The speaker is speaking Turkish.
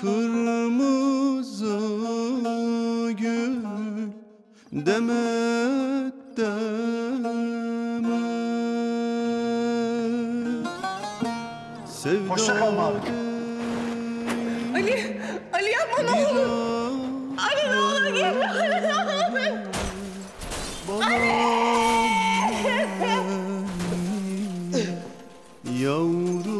Kırmızı gül demet demet Hoşça kalma abi. Ali, Ali yapma ne olur. Ali ne olur gitme, Ali ne olur. Ali! Yavrum